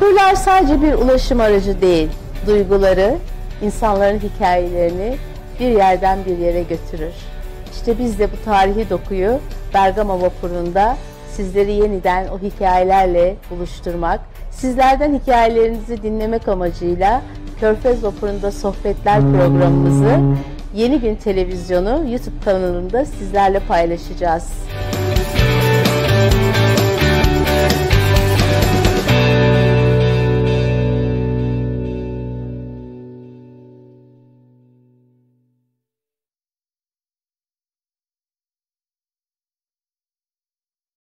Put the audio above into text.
Vapurlar sadece bir ulaşım aracı değil, duyguları, insanların hikayelerini bir yerden bir yere götürür. İşte biz de bu tarihi dokuyu Bergama Vapuru'nda sizleri yeniden o hikayelerle buluşturmak, sizlerden hikayelerinizi dinlemek amacıyla Körfez Vapuru'nda sohbetler programımızı Yeni Gün Televizyonu YouTube kanalında sizlerle paylaşacağız.